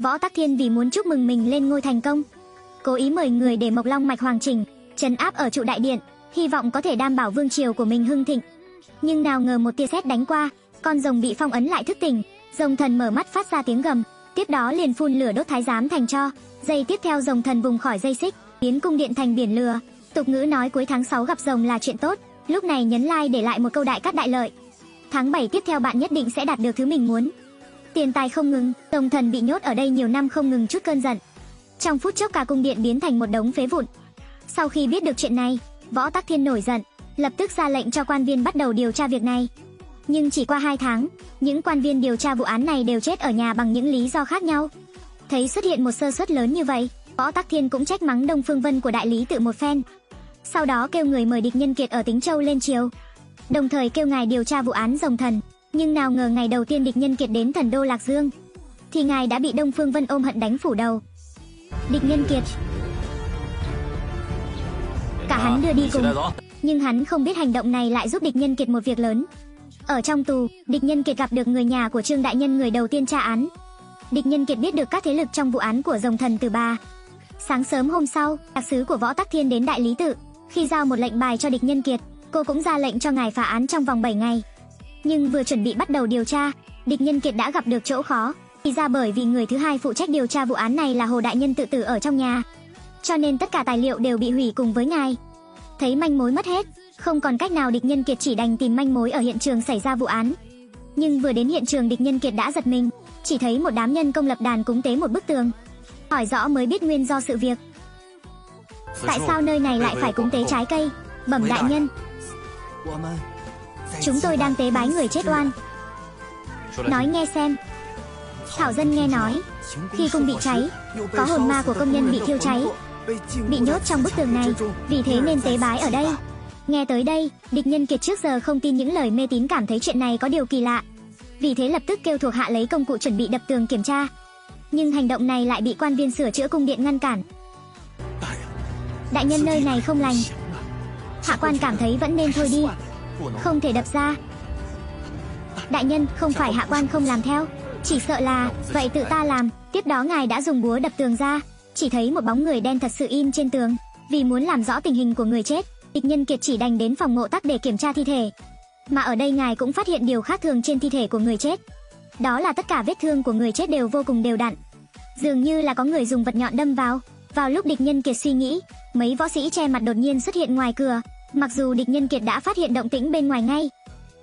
Võ Tắc Thiên vì muốn chúc mừng mình lên ngôi thành công, cố ý mời người để Mộc Long mạch hoàng chỉnh, trấn áp ở trụ đại điện, hy vọng có thể đảm bảo vương triều của mình hưng thịnh. Nhưng nào ngờ một tia sét đánh qua, con rồng bị phong ấn lại thức tỉnh, rồng thần mở mắt phát ra tiếng gầm, tiếp đó liền phun lửa đốt thái giám thành cho, giây tiếp theo rồng thần vùng khỏi dây xích, biến cung điện thành biển lửa. Tục ngữ nói cuối tháng 6 gặp rồng là chuyện tốt, lúc này nhấn like để lại một câu đại cát đại lợi. Tháng 7 tiếp theo bạn nhất định sẽ đạt được thứ mình muốn. Tiền tài không ngừng, rồng thần bị nhốt ở đây nhiều năm không ngừng chút cơn giận. Trong phút chốc cả cung điện biến thành một đống phế vụn. Sau khi biết được chuyện này, Võ Tắc Thiên nổi giận, lập tức ra lệnh cho quan viên bắt đầu điều tra việc này. Nhưng chỉ qua 2 tháng, những quan viên điều tra vụ án này đều chết ở nhà bằng những lý do khác nhau. Thấy xuất hiện một sơ suất lớn như vậy, Võ Tắc Thiên cũng trách mắng Đông Phương Vân của đại lý tự một phen. Sau đó kêu người mời địch nhân kiệt ở Tính Châu lên triều, đồng thời kêu ngài điều tra vụ án rồng thần. Nhưng nào ngờ ngày đầu tiên địch nhân kiệt đến thần đô Lạc Dương, thì ngài đã bị Đông Phương Vân ôm hận đánh phủ đầu. Địch nhân kiệt Cả hắn đưa đi cùng, nhưng hắn không biết hành động này lại giúp địch nhân kiệt một việc lớn. Ở trong tù, địch nhân kiệt gặp được người nhà của Trương Đại Nhân người đầu tiên tra án. Địch nhân kiệt biết được các thế lực trong vụ án của rồng thần từ ba. Sáng sớm hôm sau, đặc sứ của Võ Tắc Thiên đến Đại Lý Tự, khi giao một lệnh bài cho địch nhân kiệt, cô cũng ra lệnh cho ngài phá án trong vòng 7 ngày. Nhưng vừa chuẩn bị bắt đầu điều tra, địch nhân kiệt đã gặp được chỗ khó, thì ra bởi vì người thứ hai phụ trách điều tra vụ án này là Hồ Đại Nhân tự tử ở trong nhà. Cho nên tất cả tài liệu đều bị hủy cùng với ngài. Thấy manh mối mất hết, không còn cách nào địch nhân kiệt chỉ đành tìm manh mối ở hiện trường xảy ra vụ án. Nhưng vừa đến hiện trường địch nhân kiệt đã giật mình, chỉ thấy một đám nhân công lập đàn cúng tế một bức tường. Hỏi rõ mới biết nguyên do sự việc. Tại sao nơi này lại phải cúng tế trái cây? Bẩm đại nhân, chúng tôi đang tế bái người chết oan. Nói nghe xem. Thảo dân nghe nói, khi cung bị cháy, có hồn ma của công nhân bị thiêu cháy, bị nhốt trong bức tường này, vì thế nên tế bái ở đây. Nghe tới đây, địch nhân kiệt trước giờ không tin những lời mê tín cảm thấy chuyện này có điều kỳ lạ. Vì thế lập tức kêu thuộc hạ lấy công cụ chuẩn bị đập tường kiểm tra. Nhưng hành động này lại bị quan viên sửa chữa cung điện ngăn cản. Đại nhân nơi này không lành. Hạ quan cảm thấy vẫn nên thôi đi. Không thể đập ra. Đại nhân, không phải hạ quan không làm theo. Chỉ sợ là, vậy tự ta làm. Tiếp đó ngài đã dùng búa đập tường ra. Chỉ thấy một bóng người đen thật sự in trên tường. Vì muốn làm rõ tình hình của người chết, địch nhân kiệt chỉ đành đến phòng mộ tắc để kiểm tra thi thể. Mà ở đây ngài cũng phát hiện điều khác thường trên thi thể của người chết. Đó là tất cả vết thương của người chết đều vô cùng đều đặn. Dường như là có người dùng vật nhọn đâm vào. Vào lúc địch nhân kiệt suy nghĩ, mấy võ sĩ che mặt đột nhiên xuất hiện ngoài cửa. Mặc dù địch nhân kiệt đã phát hiện động tĩnh bên ngoài ngay,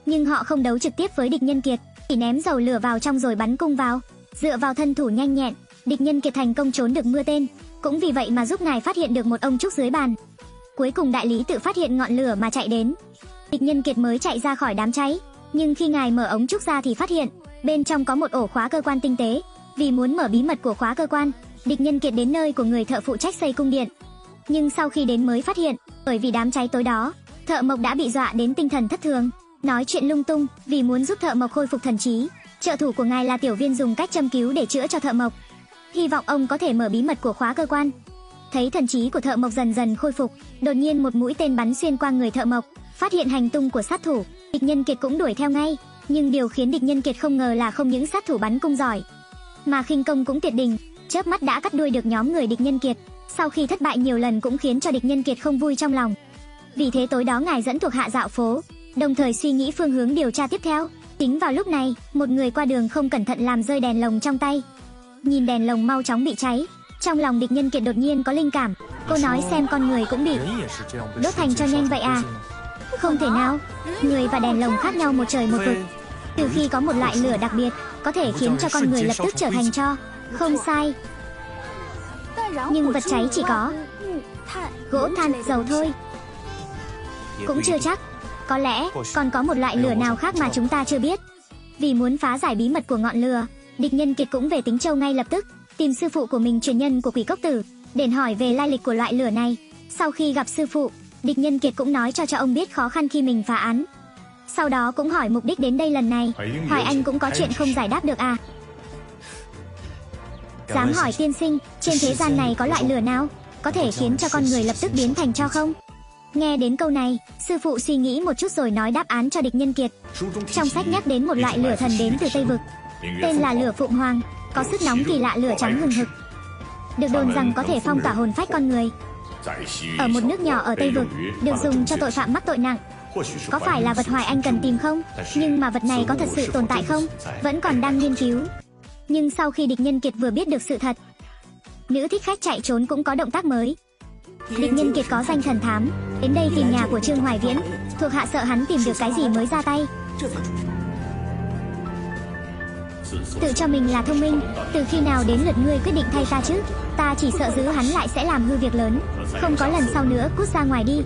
nhưng họ không đấu trực tiếp với địch nhân kiệt, chỉ ném dầu lửa vào trong rồi bắn cung vào. Dựa vào thân thủ nhanh nhẹn, địch nhân kiệt thành công trốn được mưa tên. Cũng vì vậy mà giúp ngài phát hiện được một ông trúc dưới bàn. Cuối cùng đại lý tự phát hiện ngọn lửa mà chạy đến. Địch nhân kiệt mới chạy ra khỏi đám cháy, nhưng khi ngài mở ống trúc ra thì phát hiện bên trong có một ổ khóa cơ quan tinh tế. Vì muốn mở bí mật của khóa cơ quan, địch nhân kiệt đến nơi của người thợ phụ trách xây cung điện. Nhưng sau khi đến mới phát hiện, bởi vì đám cháy tối đó, thợ mộc đã bị dọa đến tinh thần thất thường, nói chuyện lung tung vì muốn giúp thợ mộc khôi phục thần trí. Trợ thủ của ngài là tiểu viên dùng cách châm cứu để chữa cho thợ mộc. Hy vọng ông có thể mở bí mật của khóa cơ quan. Thấy thần trí của thợ mộc dần dần khôi phục, đột nhiên một mũi tên bắn xuyên qua người thợ mộc, phát hiện hành tung của sát thủ, địch nhân kiệt cũng đuổi theo ngay, nhưng điều khiến địch nhân kiệt không ngờ là không những sát thủ bắn cung giỏi, mà khinh công cũng tuyệt đỉnh, chớp mắt đã cắt đuôi được nhóm người địch nhân kiệt. Sau khi thất bại nhiều lần cũng khiến cho địch nhân kiệt không vui trong lòng. Vì thế tối đó ngài dẫn thuộc hạ dạo phố, đồng thời suy nghĩ phương hướng điều tra tiếp theo. chính vào lúc này, một người qua đường không cẩn thận làm rơi đèn lồng trong tay. Nhìn đèn lồng mau chóng bị cháy, trong lòng địch nhân kiệt đột nhiên có linh cảm. Cô nói xem con người cũng bị đốt thành cho nhanh vậy à? Không thể nào, người và đèn lồng khác nhau một trời một vực. Từ khi có một loại lửa đặc biệt, có thể khiến cho con người lập tức trở thành cho. Không sai. Nhưng vật cháy chỉ có gỗ than, dầu thôi. Cũng chưa chắc. Có lẽ còn có một loại lửa nào khác mà chúng ta chưa biết. Vì muốn phá giải bí mật của ngọn lửa, địch nhân kiệt cũng về tính châu ngay lập tức, tìm sư phụ của mình truyền nhân của quỷ cốc tử, để hỏi về lai lịch của loại lửa này. Sau khi gặp sư phụ, địch nhân kiệt cũng nói cho cho ông biết khó khăn khi mình phá án. Sau đó cũng hỏi mục đích đến đây lần này, hoài anh cũng có chuyện không giải đáp được à? Dám hỏi tiên sinh, trên thế gian này có loại lửa nào có thể khiến cho con người lập tức biến thành cho không? Nghe đến câu này, sư phụ suy nghĩ một chút rồi nói đáp án cho địch nhân kiệt. Trong sách nhắc đến một loại lửa thần đến từ Tây Vực, tên là lửa Phụng Hoàng. Có sức nóng kỳ lạ lửa trắng hừng hực Được đồn rằng có thể phong tỏa hồn phách con người Ở một nước nhỏ ở Tây Vực Được dùng cho tội phạm mắc tội nặng Có phải là vật hoài anh cần tìm không Nhưng mà vật này có thật sự tồn tại không Vẫn còn đang nghiên cứu nhưng sau khi địch nhân kiệt vừa biết được sự thật, Nữ thích khách chạy trốn cũng có động tác mới. Địch nhân kiệt có danh thần thám. Đến đây tìm nhà của Trương Hoài Viễn. Thuộc hạ sợ hắn tìm được cái gì mới ra tay. Tự cho mình là thông minh. Từ khi nào đến lượt ngươi quyết định thay ta chứ? Ta chỉ sợ giữ hắn lại sẽ làm hư việc lớn. Không có lần sau nữa, cút ra ngoài đi.